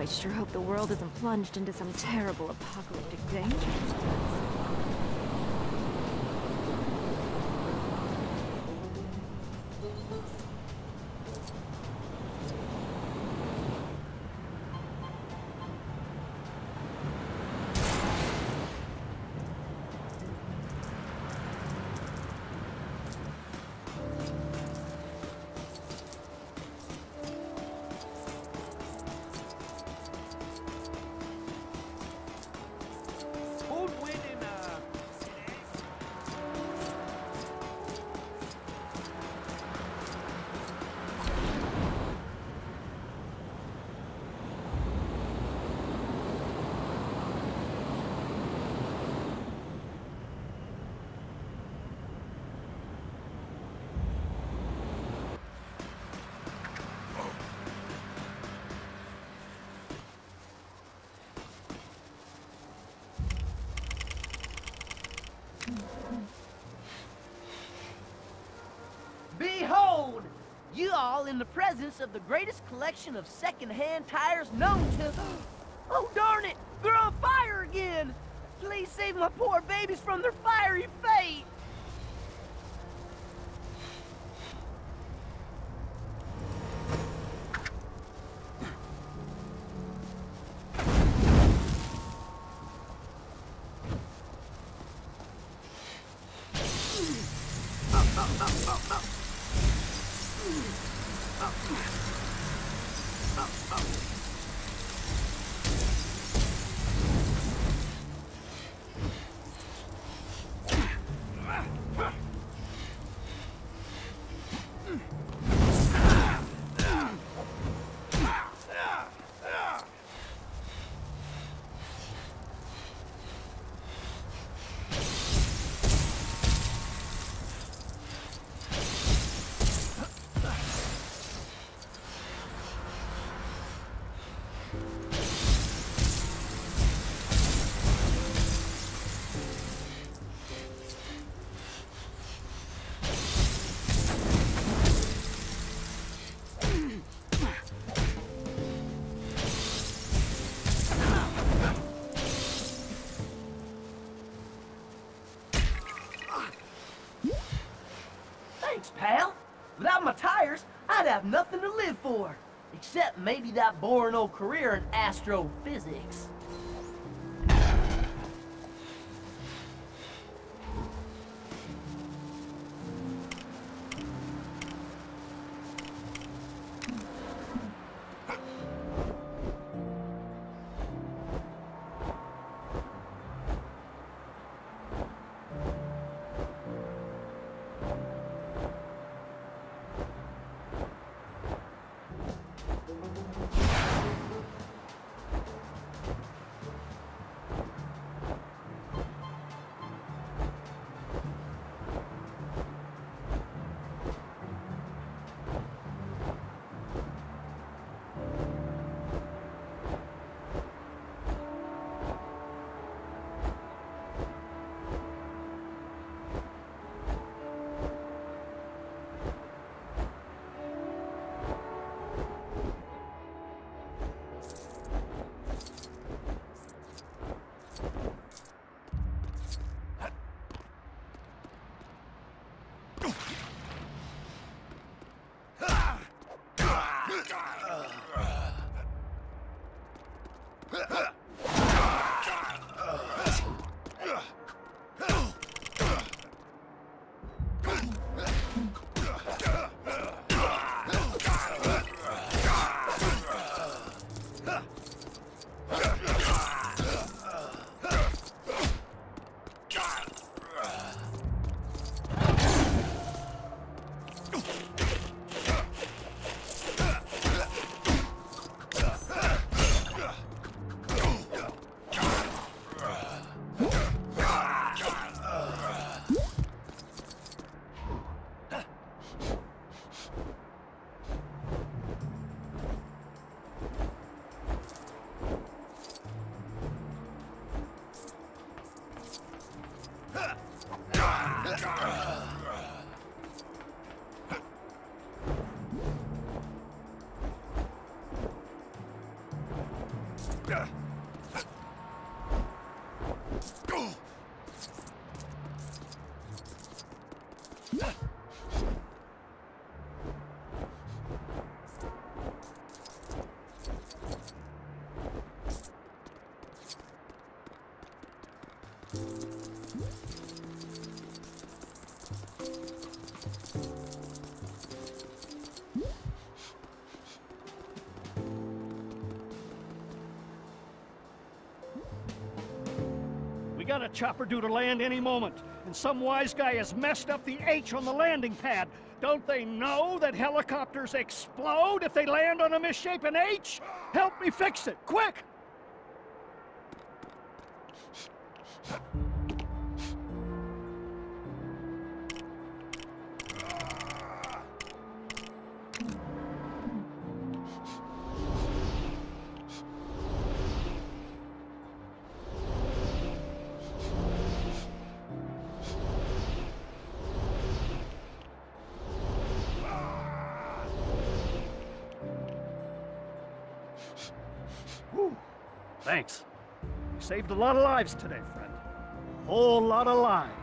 I sure hope the world isn't plunged into some terrible apocalyptic danger. In the presence of the greatest collection of second-hand tires known to... Oh, darn it! They're on fire again! Please save my poor babies from their fiery have nothing to live for. Except maybe that boring old career in astrophysics. Got a chopper due to land any moment, and some wise guy has messed up the H on the landing pad. Don't they know that helicopters explode if they land on a misshapen H? Help me fix it, quick! Lot of lives today, friend. A whole lot of lives.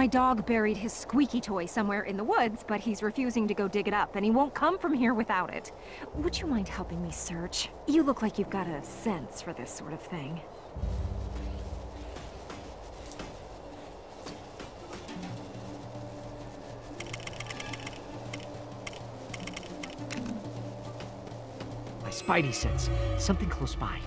My dog buried his squeaky toy somewhere in the woods, but he's refusing to go dig it up, and he won't come from here without it. Would you mind helping me search? You look like you've got a sense for this sort of thing. My spidey sense. Something close by.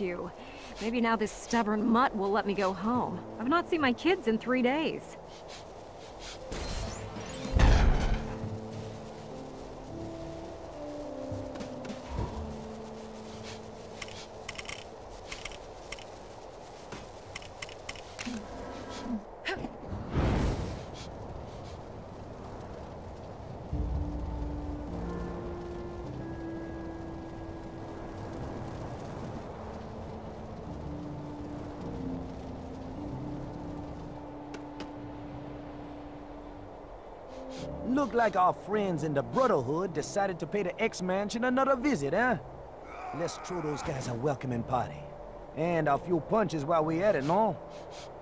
You. Maybe now this stubborn mutt will let me go home. I've not seen my kids in three days. Like our friends in the Brotherhood decided to pay the X-Mansion another visit, huh? Let's throw those guys a welcoming party. And a few punches while we at it, no?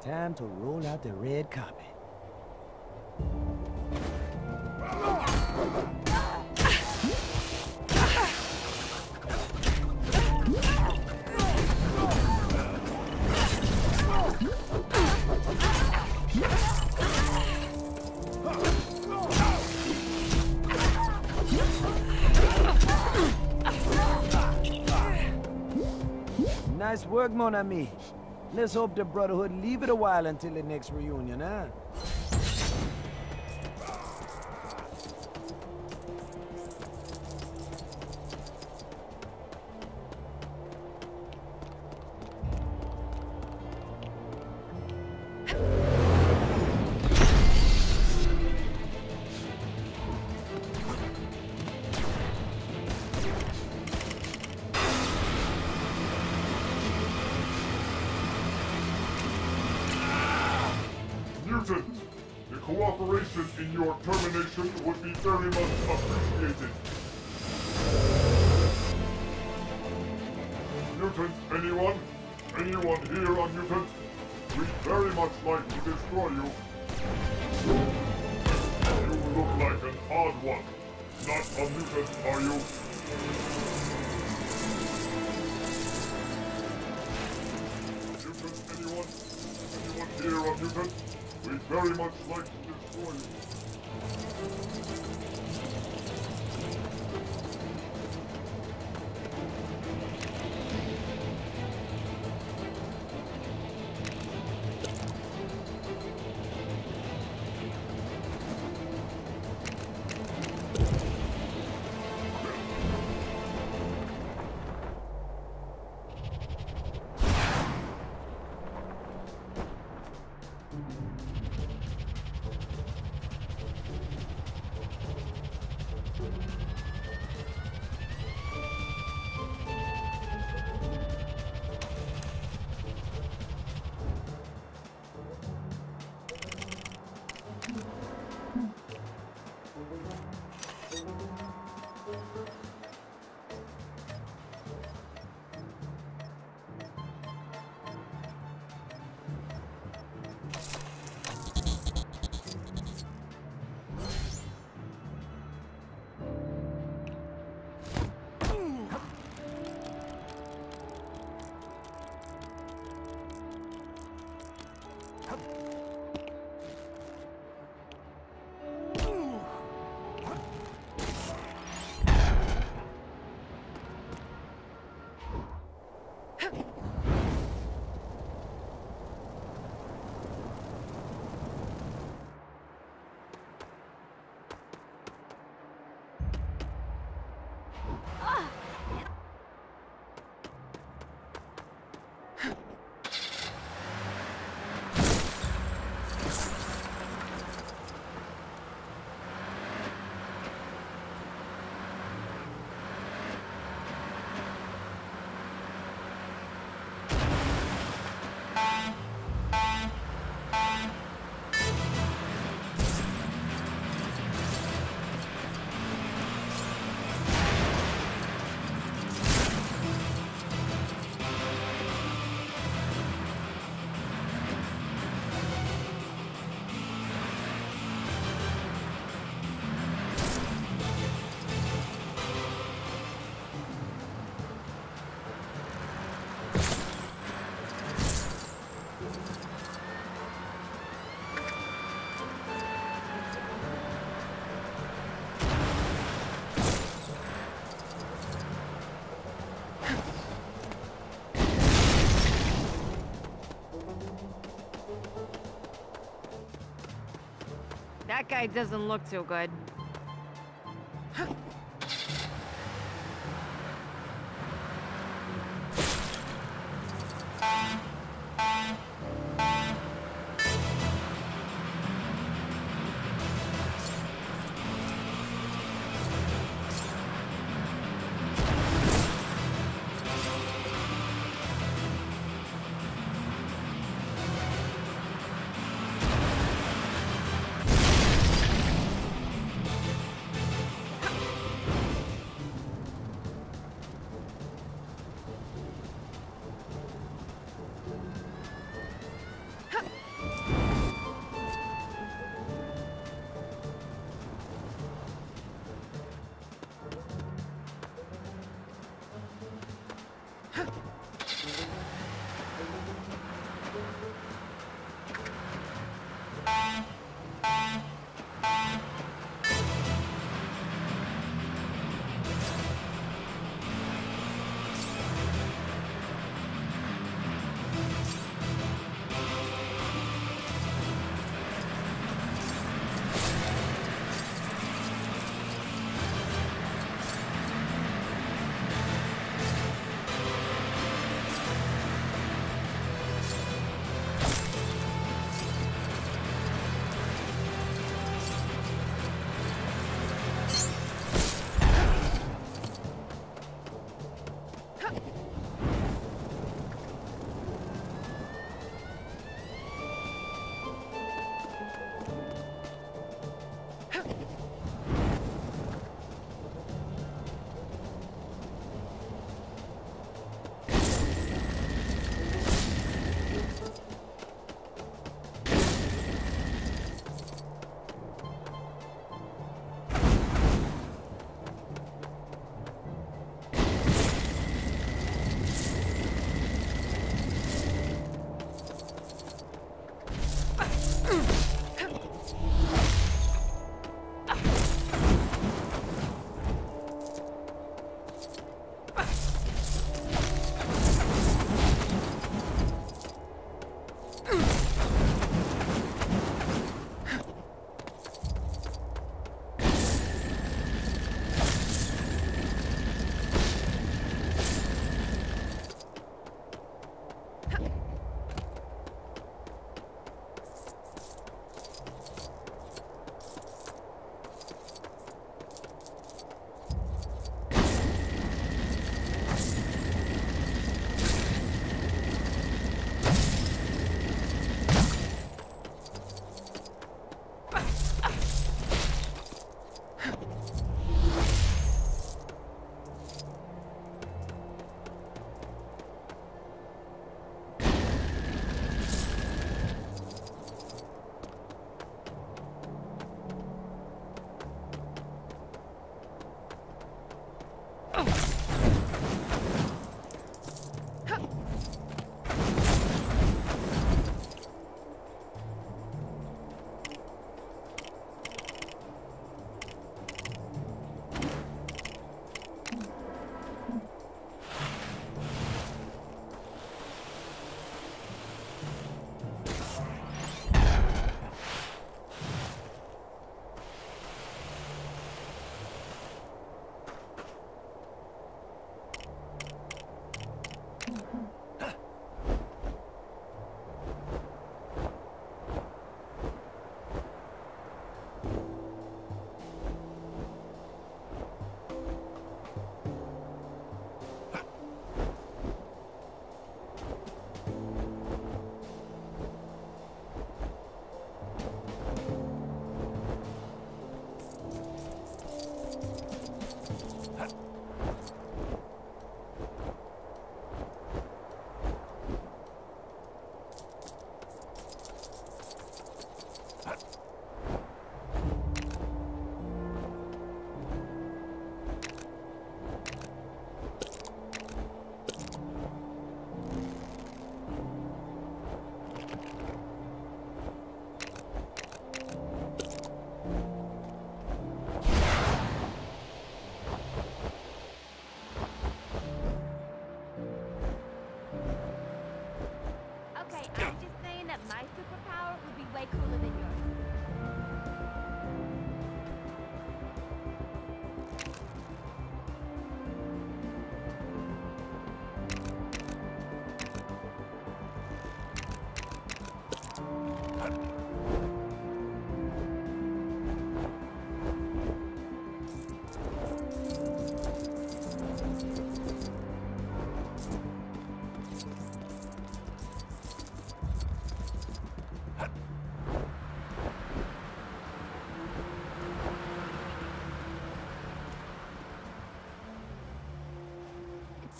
Time to roll out the red carpet. Mon ami. Let's hope the Brotherhood leave it a while until the next reunion, huh? Cooperation in your termination would be very much appreciated. Mutant, anyone? Anyone here on Mutant? We'd very much like to destroy you. You look like an odd one. Not a mutant, are you? Mutant, anyone? Anyone here on Mutant? We'd very much like to destroy guy doesn't look too good.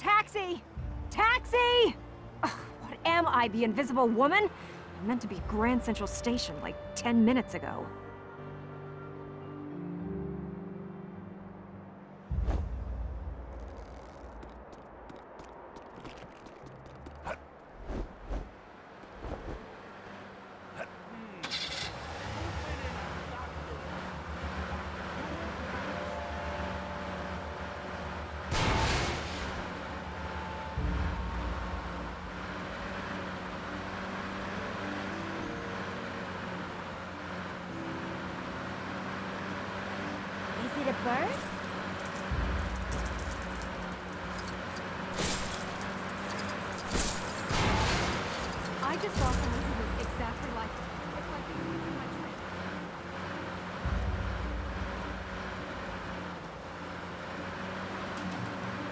Taxi! Taxi! Ugh, what am I, the invisible woman? I meant to be Grand Central Station like 10 minutes ago. Bird? I just saw someone who looked exactly like It's like they using my.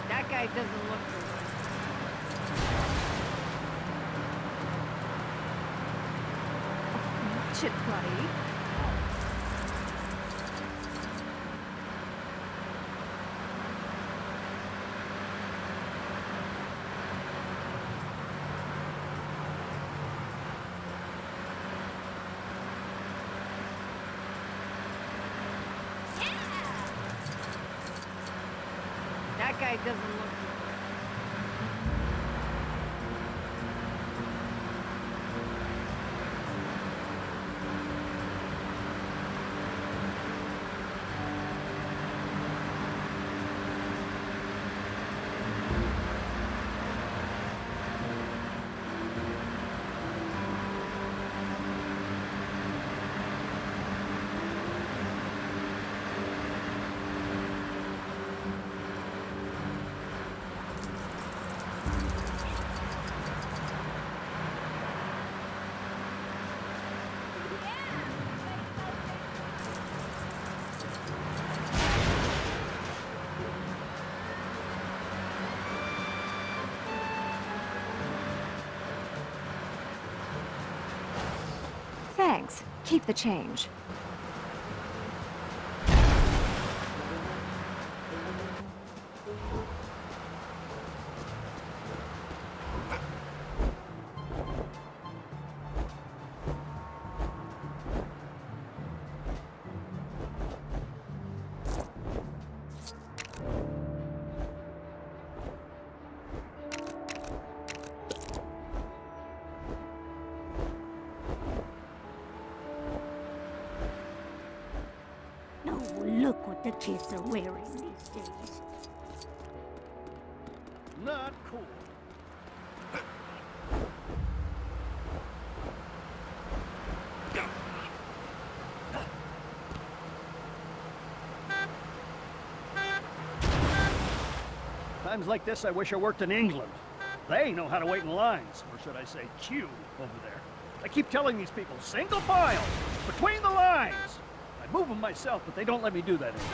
That guy doesn't look right. Oh, Watch it, buddy. That guy doesn't look the right. Thanks. Keep the change. Look what the kids are wearing these days. Not cool. Times like this, I wish I worked in England. They know how to wait in lines, or should I say queue, over there. I keep telling these people, single file, between the lines. I'd move them myself, but they don't let me do that anymore.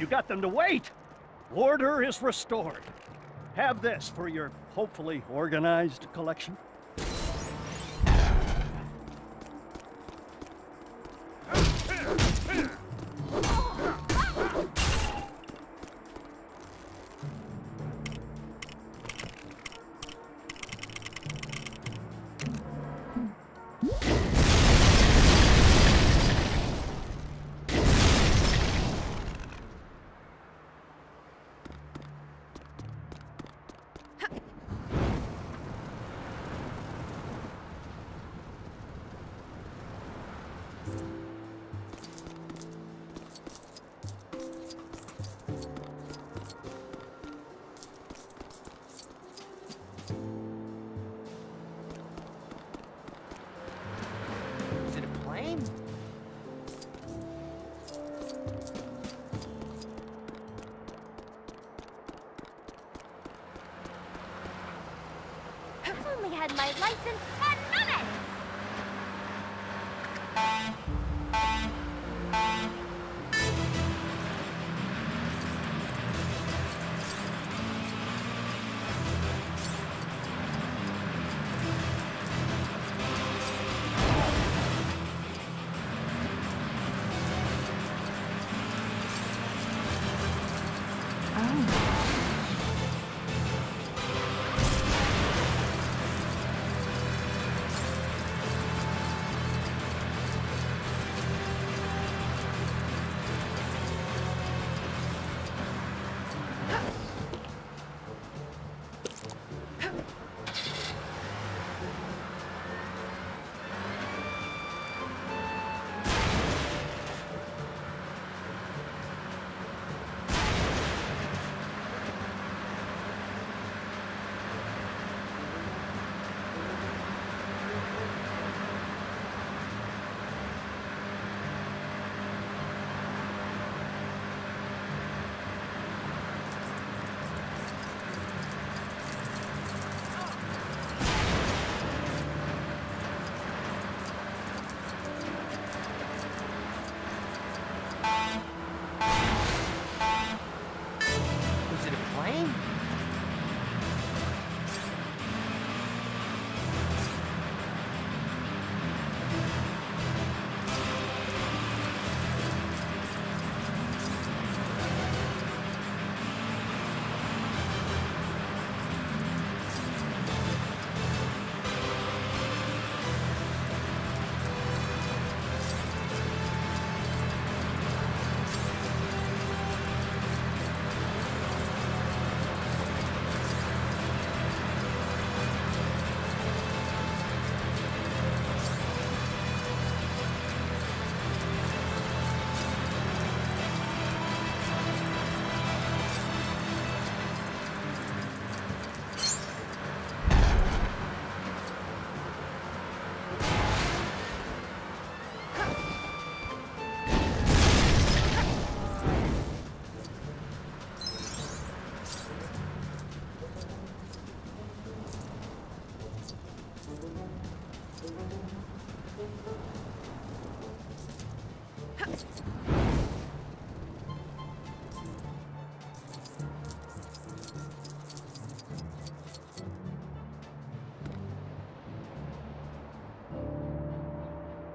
You got them to wait. Order is restored. Have this for your hopefully organized collection.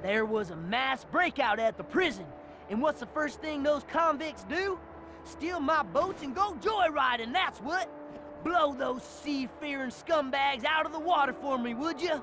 There was a mass breakout at the prison. And what's the first thing those convicts do? Steal my boats and go joyriding, that's what! Blow those sea-fearing scumbags out of the water for me, would you?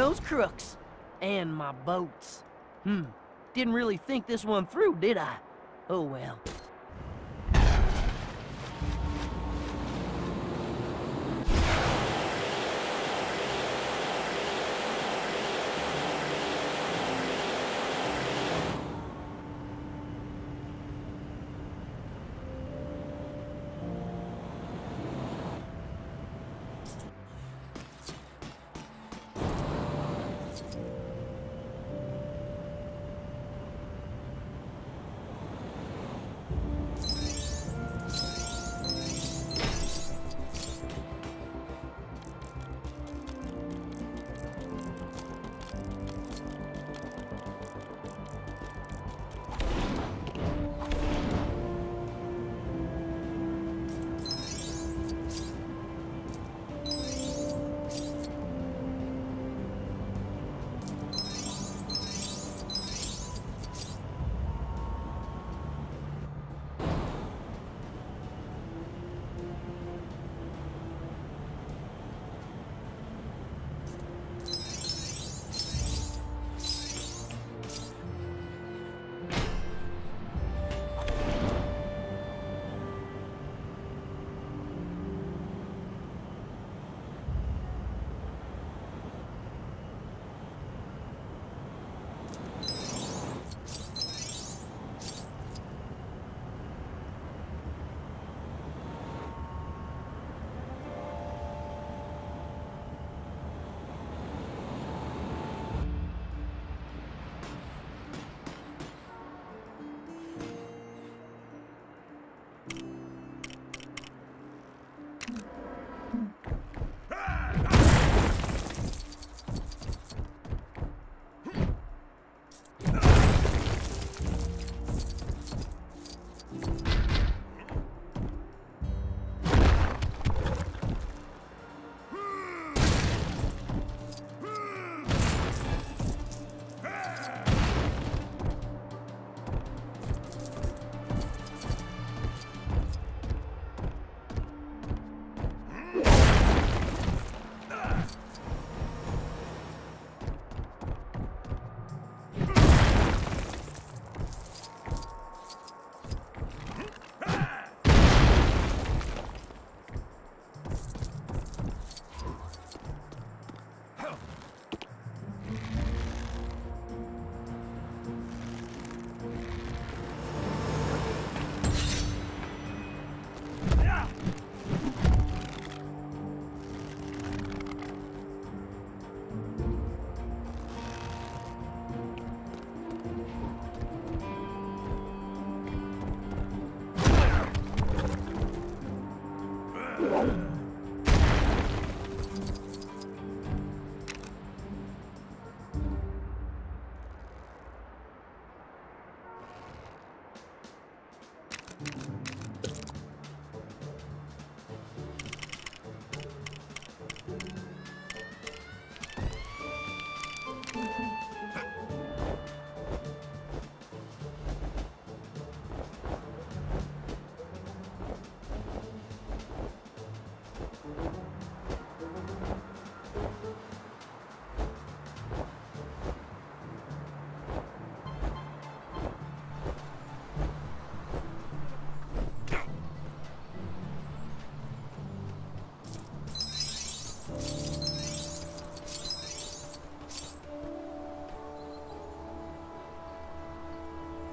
Those crooks. And my boats. Hmm. Didn't really think this one through, did I? Oh well.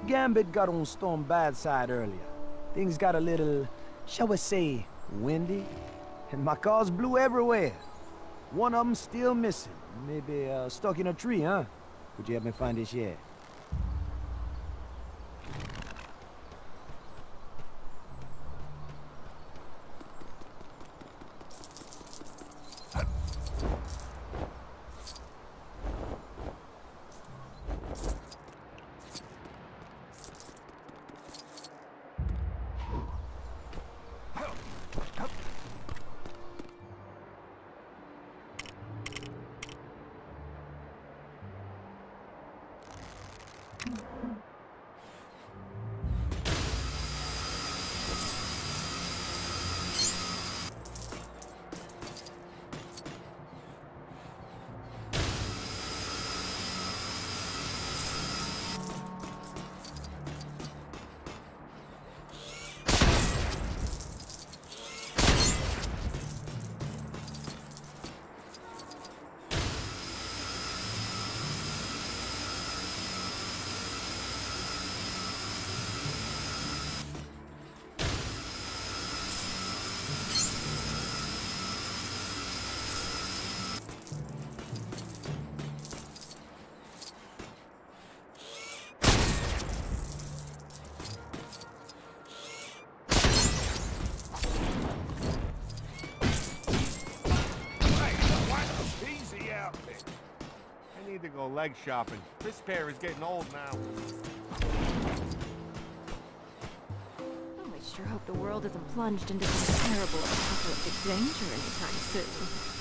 Gambit got on Storm bad side earlier. Things got a little, shall we say, windy. And my cars blew everywhere. One of them still missing. Maybe uh, stuck in a tree, huh? Could you help me find this yet? Leg shopping. This pair is getting old now. I sure hope the world isn't plunged into some terrible apocalyptic danger anytime soon.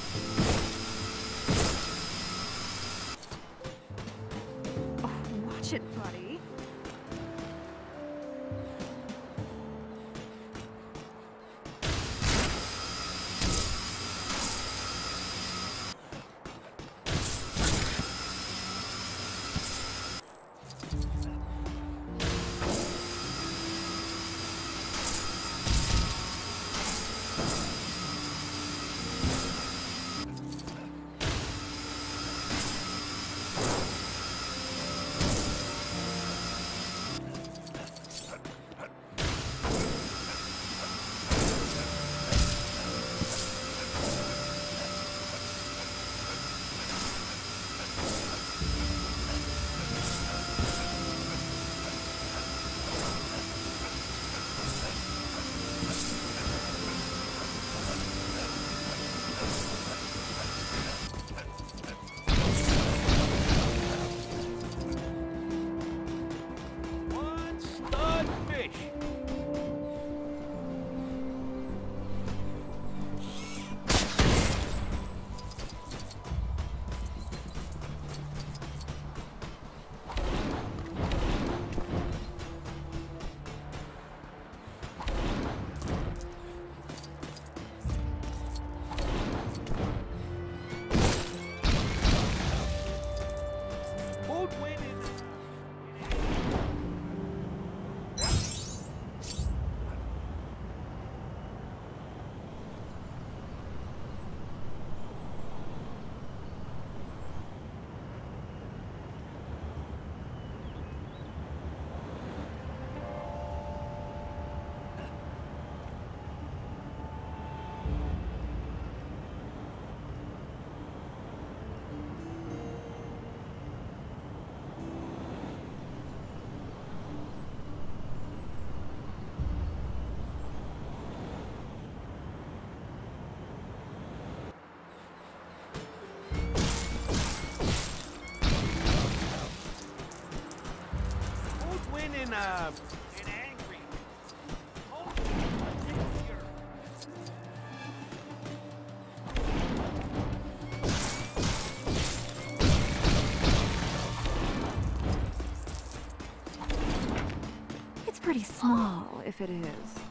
It's pretty small, if it is.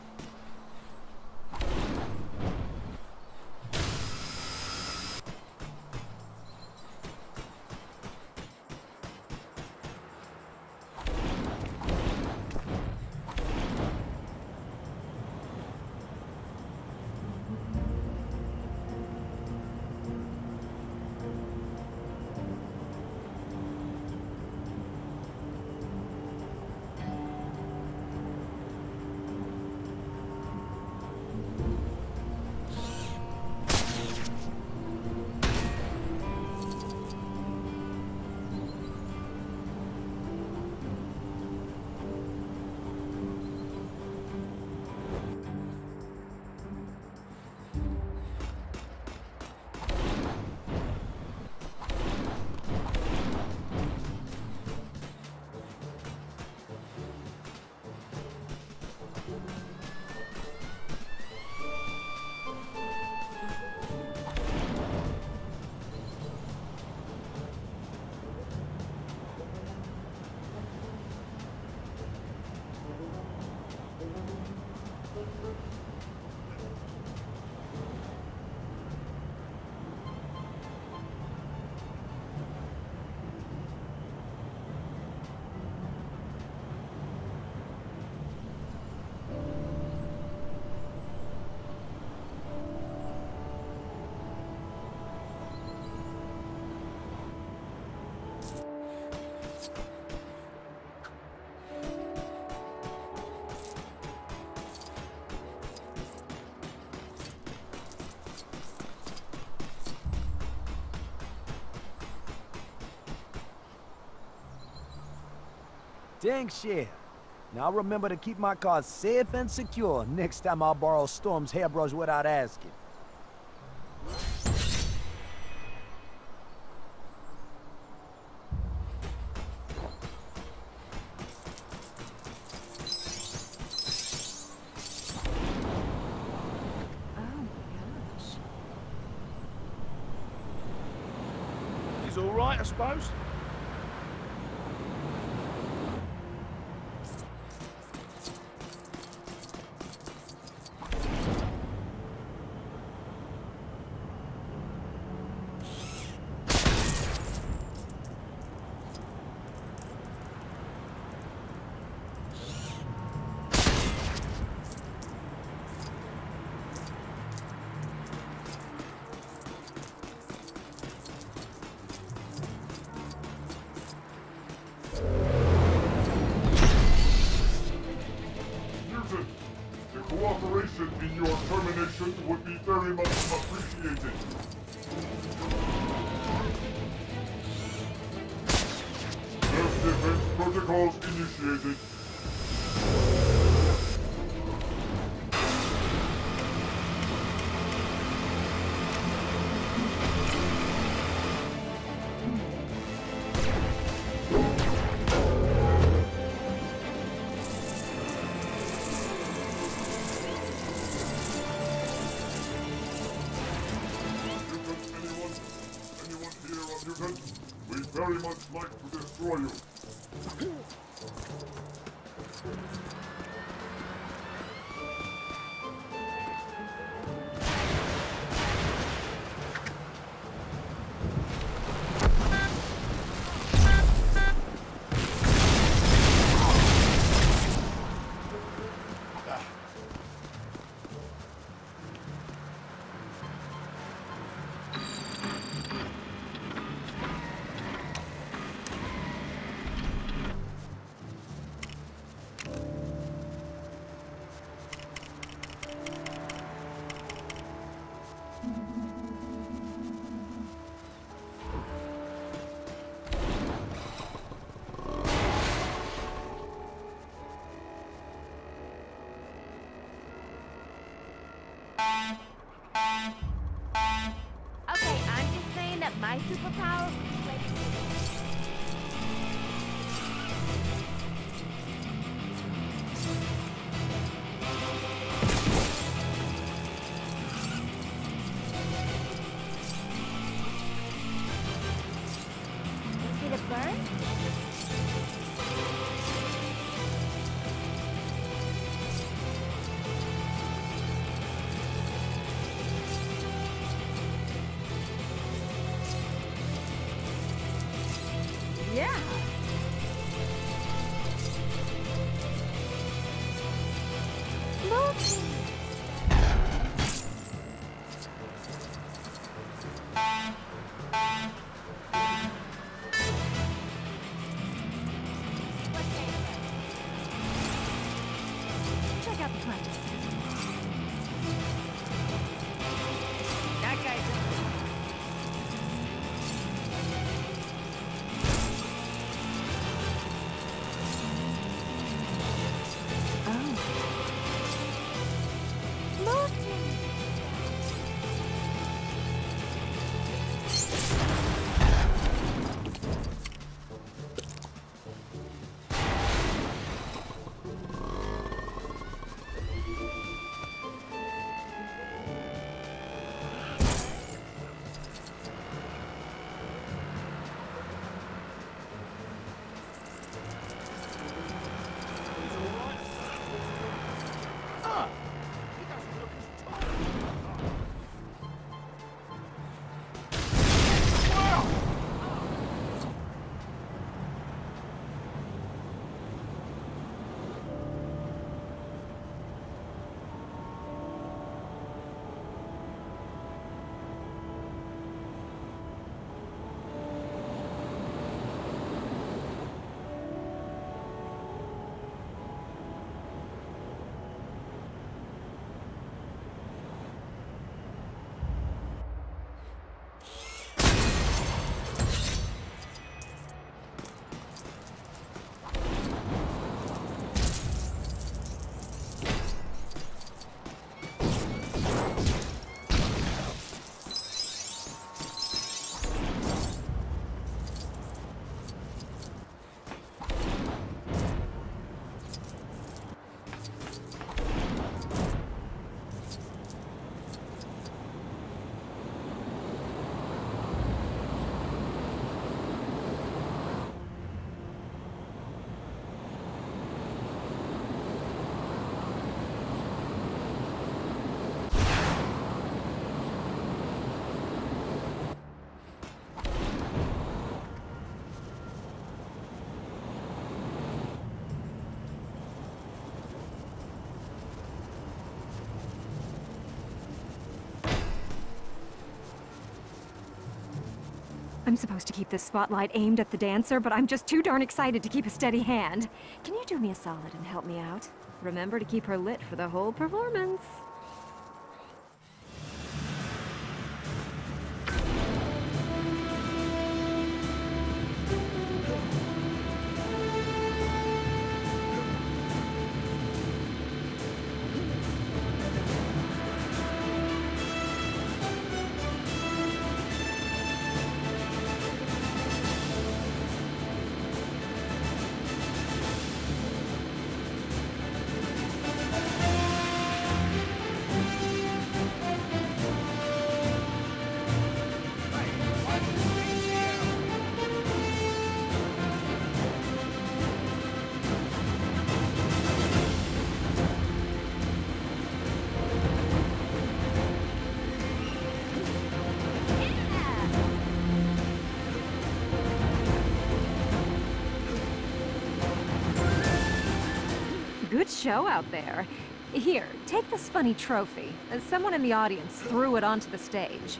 Thanks, Chef. Now remember to keep my car safe and secure next time I borrow Storm's hairbrush without asking. I'm supposed to keep this spotlight aimed at the dancer, but I'm just too darn excited to keep a steady hand. Can you do me a solid and help me out? Remember to keep her lit for the whole performance. Show out there. Here, take this funny trophy. Someone in the audience threw it onto the stage.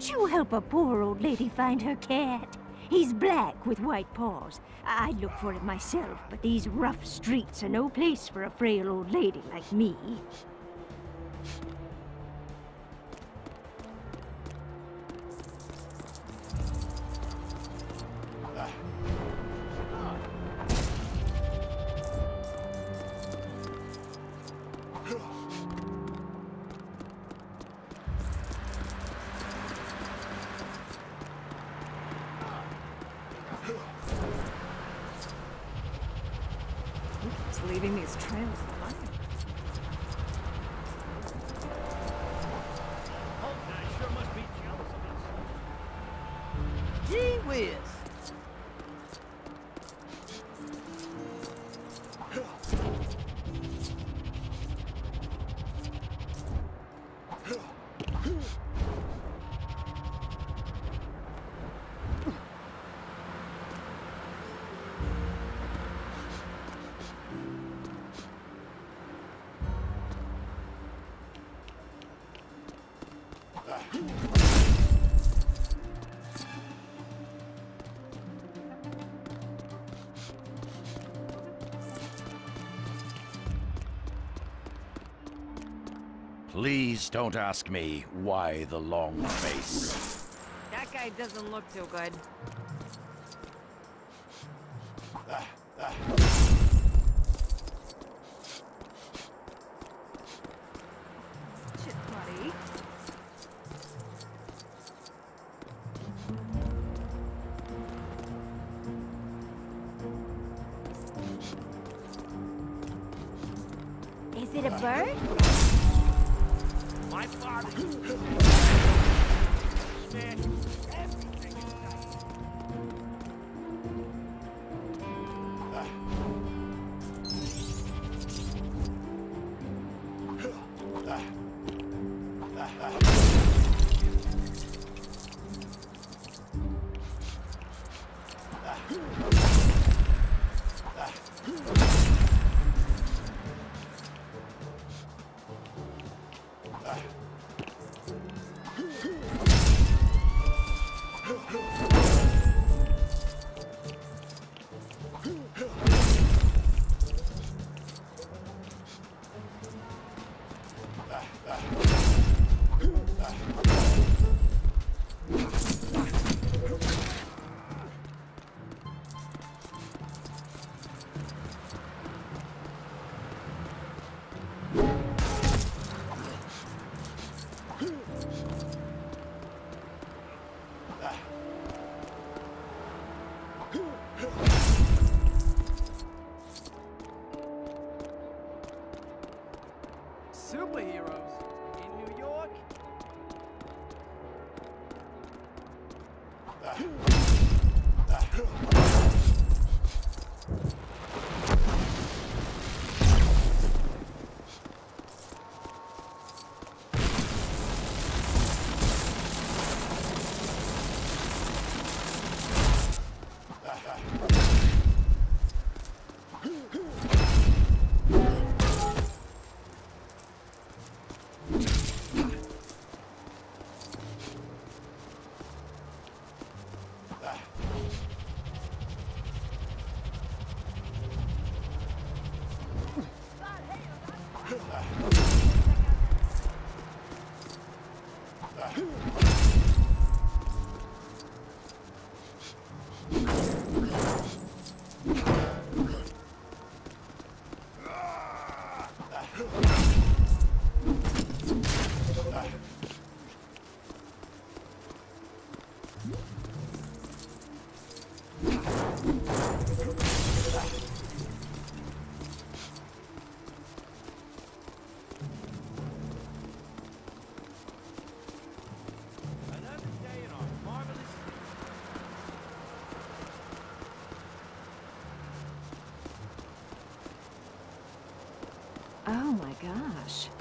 Could you help a poor old lady find her cat? He's black with white paws. I'd look for it myself, but these rough streets are no place for a frail old lady like me. Leaving Please don't ask me why the long face. That guy doesn't look too good. Gosh.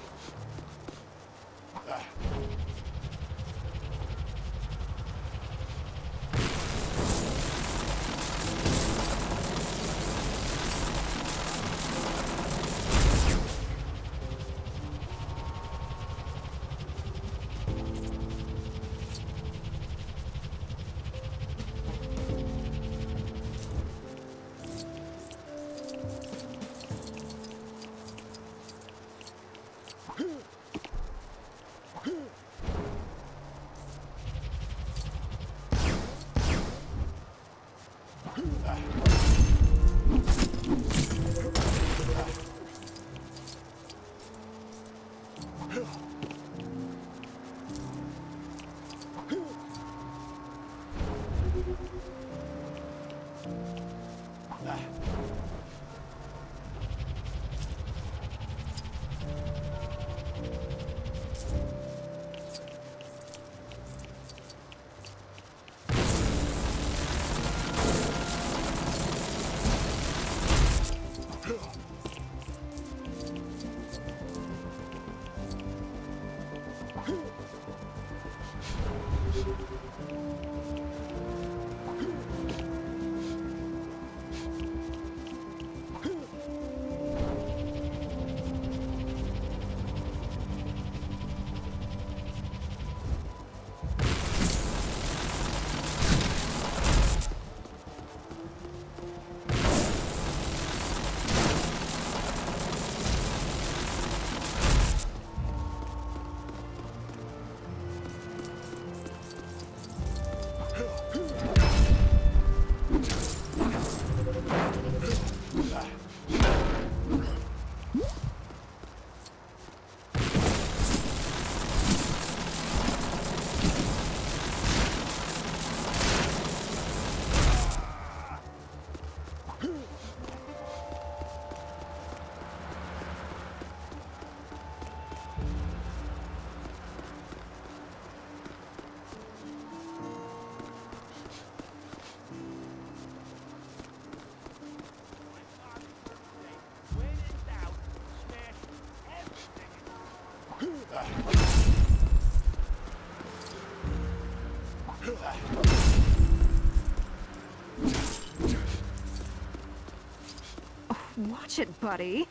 Watch it, buddy.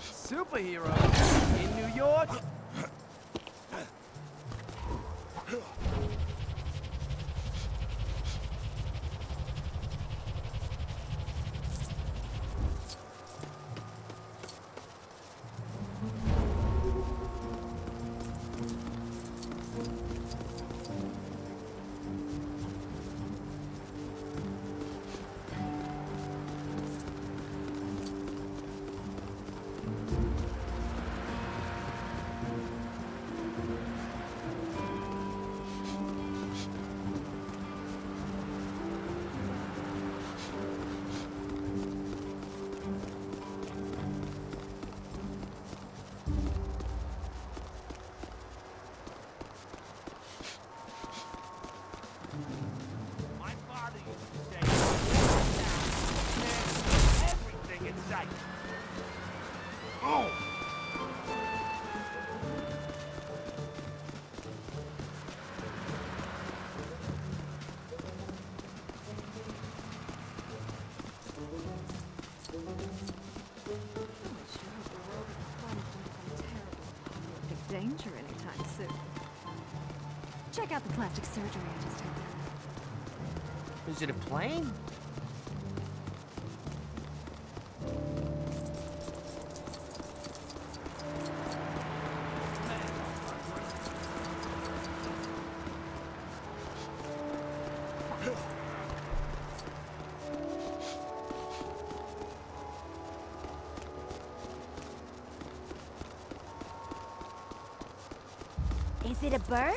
Superheroes in New York? Check out the plastic surgery I just had. Is it a plane? Is it a bird?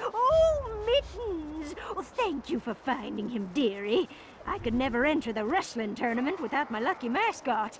Oh, Mittens! Oh, thank you for finding him, dearie. I could never enter the wrestling tournament without my lucky mascot.